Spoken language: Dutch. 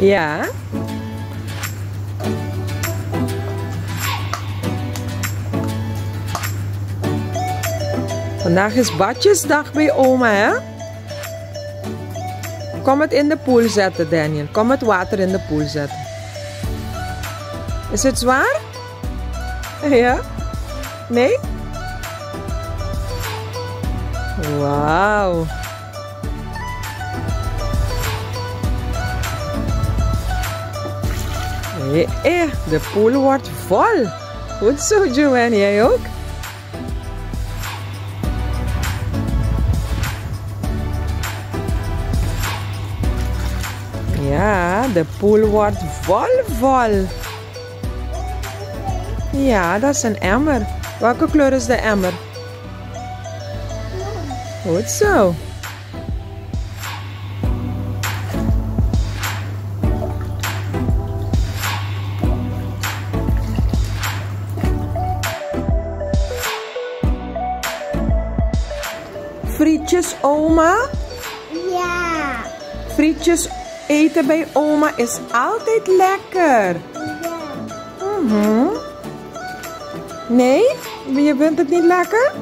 Ja. Vandaag is badjesdag bij oma, hè? Kom het in de pool zetten, Daniel. Kom het water in de pool zetten. Is het zwaar? Ja? Nee? Wauw. Eh, de pool wordt vol. Goed zo, Joanne. Jij ook? Ja, de pool wordt vol, vol. Ja, dat is een emmer. Welke kleur is de emmer? Goed zo. Frietjes, oma? Ja. Frietjes eten bij oma is altijd lekker. Ja. Mhm. Nee? Je vindt het niet lekker?